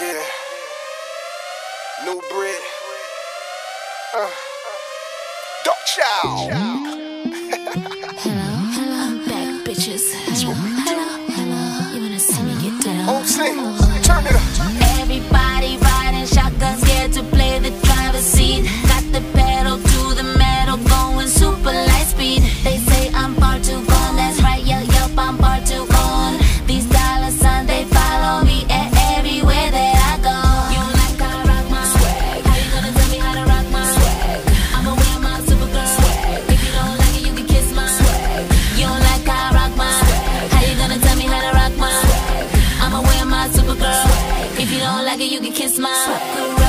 Yeah. New bread. Uh. Dog chow. hello, hello, back bitches. That's hello, what we do. Hello, hello. You wanna see me get down? Oh. Turn it up. Everybody riding shotguns, scared to play. like it, you can kiss my.